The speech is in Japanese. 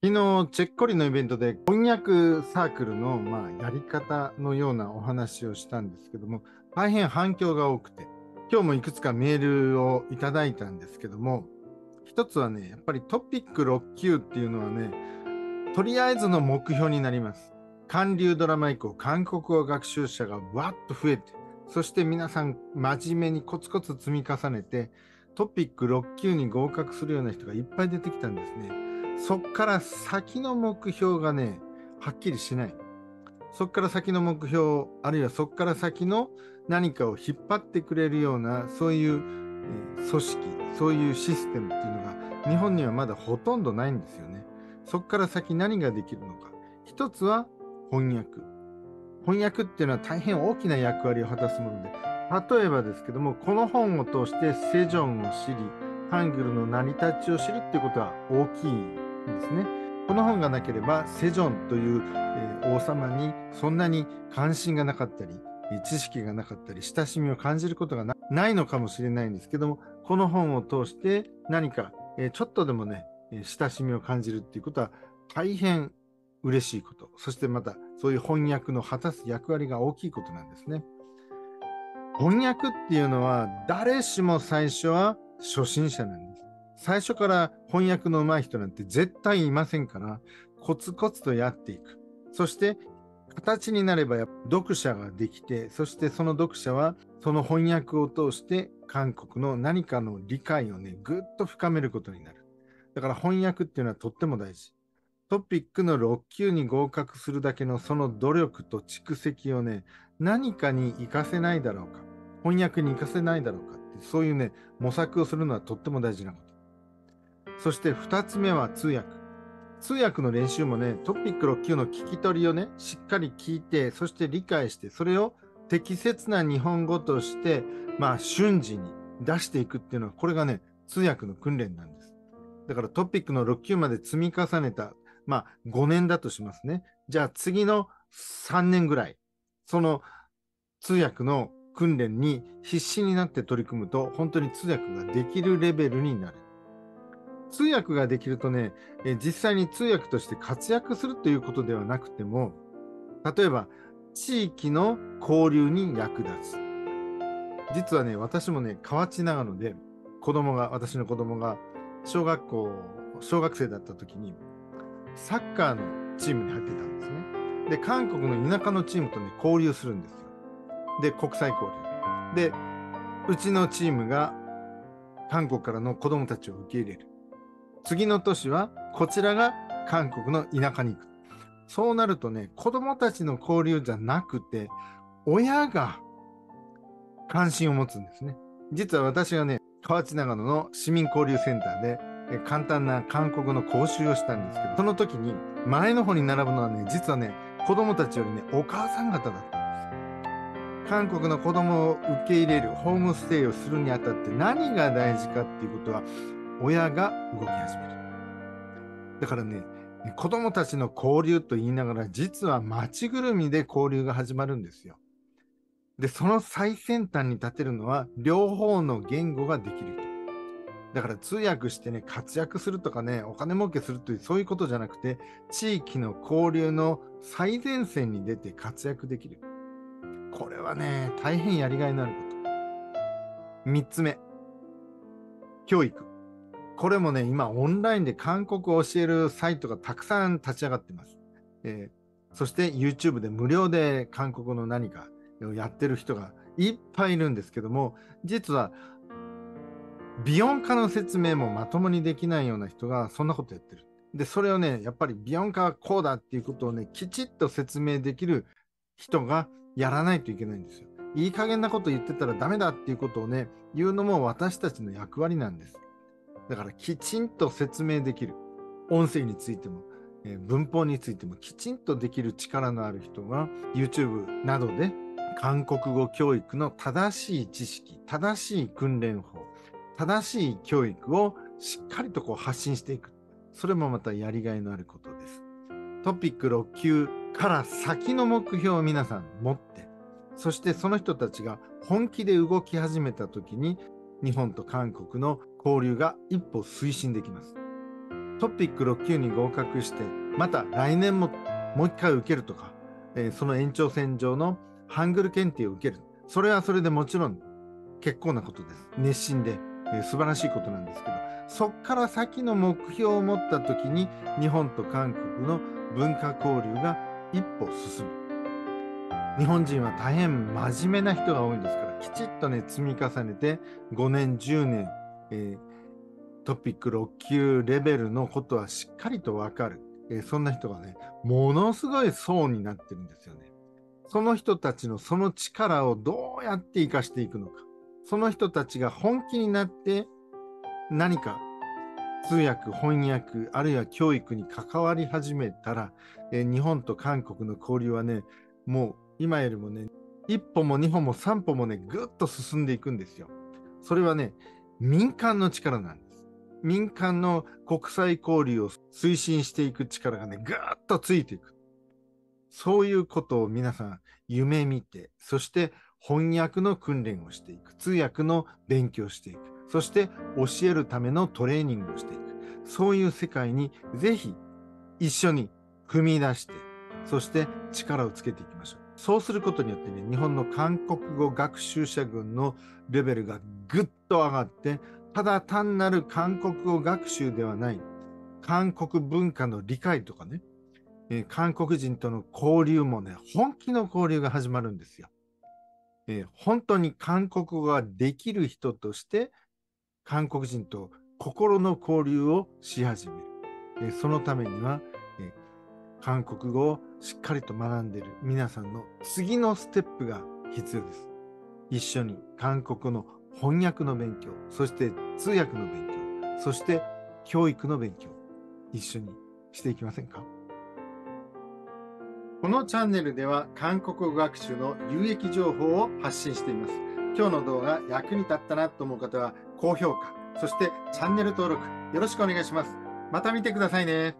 昨日、チェッコリのイベントで翻訳サークルの、まあ、やり方のようなお話をしたんですけども、大変反響が多くて、今日もいくつかメールをいただいたんですけども、一つはね、やっぱりトピック6級っていうのはね、とりあえずの目標になります。韓流ドラマ以降、韓国語学習者がわっと増えて、そして皆さん真面目にコツコツ積み重ねて、トピック6級に合格するような人がいっぱい出てきたんですね。そっから先の目標がね、はっきりしない。そっから先の目標、あるいはそっから先の何かを引っ張ってくれるような、そういう、組織、そういうシステムっていうのが、日本にはまだほとんどないんですよね。そっから先何ができるのか。一つは翻訳。翻訳っていうのは大変大きな役割を果たすもので、例えばですけども、この本を通してセジョンを知り、ハングルの成り立ちを知るっていうことは大きいですね。この本がなければセジョンという、え、王様にそんなに関心がなかったり知識がなかったり親しみを感じることがないのかもしれないんですけどもこの本を通して何か、え、ちょっとでもね親しみを感じるっていうことは大変嬉しいことそしてまたそういう翻訳の果たす役割が大きいことなんですね。翻訳っていうのは誰しも最初は初心者なんです。最初から翻訳の上手い人なんて絶対いませんから、コツコツとやっていく。そして、形になれば読者ができて、そしてその読者はその翻訳を通して韓国の何かの理解をね、ぐっと深めることになる。だから翻訳っていうのはとっても大事。トピックの6級に合格するだけのその努力と蓄積をね、何かに活かせないだろうか。翻訳に活かせないだろうかって、そういうね、模索をするのはとっても大事なこと。そして2つ目は通訳。通訳の練習もね、トピック6級の聞き取りをね、しっかり聞いて、そして理解して、それを適切な日本語として、まあ瞬時に出していくっていうのは、これがね、通訳の訓練なんです。だからトピックの6級まで積み重ねた、まあ5年だとしますね。じゃあ次の3年ぐらい、その通訳の訓練に必死になって取り組むと、本当に通訳ができるレベルになる。通訳ができるとね、え実際に通訳として活躍するということではなくても、例えば地域の交流に役立つ。実はね、私もね、河内長野で子供が、私の子供が小学校、小学生だった時にサッカーのチームに入ってたんですね。で、韓国の田舎のチームとね、交流するんですよ。で、国際交流。で、うちのチームが韓国からの子供たちを受け入れる。次の年はこちらが韓国の田舎に行く。そうなるとね、子供たちの交流じゃなくて、親が関心を持つんですね。実は私はね、河内長野の市民交流センターで、簡単な韓国の講習をしたんですけど、その時に前の方に並ぶのはね、実はね、子供たちよりね、お母さん方だったんです。韓国の子供を受け入れるホームステイをするにあたって何が大事かっていうことは親が動き始める。だからね、子供たちの交流と言いながら、実は町ぐるみで交流が始まるんですよ。で、その最先端に立てるのは、両方の言語ができる人。だから通訳してね、活躍するとかね、お金儲けするという、そういうことじゃなくて、地域の交流の最前線に出て活躍できる。これはね、大変やりがいのあること。三つ目、教育。これもね、今オンラインで韓国を教えるサイトがたくさん立ち上がってます。えー、そして YouTube で無料で韓国の何かをやってる人がいっぱいいるんですけども、実は美容家の説明もまともにできないような人がそんなことやってる。で、それをね、やっぱり美容家はこうだっていうことをね、きちっと説明できる人がやらないといけないんですよ。いい加減なこと言ってたらダメだっていうことをね、言うのも私たちの役割なんです。だからきちんと説明できる。音声についても、えー、文法についてもきちんとできる力のある人が YouTube などで韓国語教育の正しい知識、正しい訓練法、正しい教育をしっかりとこう発信していく。それもまたやりがいのあることです。トピック6級から先の目標を皆さん持って、そしてその人たちが本気で動き始めた時に日本と韓国の交流が一歩推進できます。トピック6級に合格して、また来年ももう一回受けるとか、えー、その延長線上のハングル検定を受ける。それはそれでもちろん結構なことです。熱心で、えー、素晴らしいことなんですけど、そっから先の目標を持った時に日本と韓国の文化交流が一歩進む。日本人は大変真面目な人が多いんですから、きちっとね、積み重ねて5年、10年、えー、トピック6級レベルのことはしっかりとわかる。えー、そんな人がね、ものすごい層になってるんですよね。その人たちのその力をどうやって生かしていくのか。その人たちが本気になって何か通訳、翻訳、あるいは教育に関わり始めたら、えー、日本と韓国の交流はね、もう今よりもね、一歩も二歩も三歩もね、ぐっと進んでいくんですよ。それはね、民間の力なんです。民間の国際交流を推進していく力がね、ぐっとついていく。そういうことを皆さん夢見て、そして翻訳の訓練をしていく。通訳の勉強していく。そして教えるためのトレーニングをしていく。そういう世界にぜひ一緒に踏み出して、そして力をつけていきましょう。そうすることによってね、日本の韓国語学習者群のレベルがぐっと上がって、ただ単なる韓国語学習ではない、韓国文化の理解とかね、えー、韓国人との交流もね、本気の交流が始まるんですよ。えー、本当に韓国語ができる人として、韓国人と心の交流をし始める。えー、そのためには、韓国語をしっかりと学んでいる皆さんの次のステップが必要です。一緒に韓国の翻訳の勉強、そして通訳の勉強、そして教育の勉強、一緒にしていきませんか？このチャンネルでは韓国語学習の有益情報を発信しています。今日の動画役に立ったなと思う方は高評価、そしてチャンネル登録よろしくお願いします。また見てくださいね。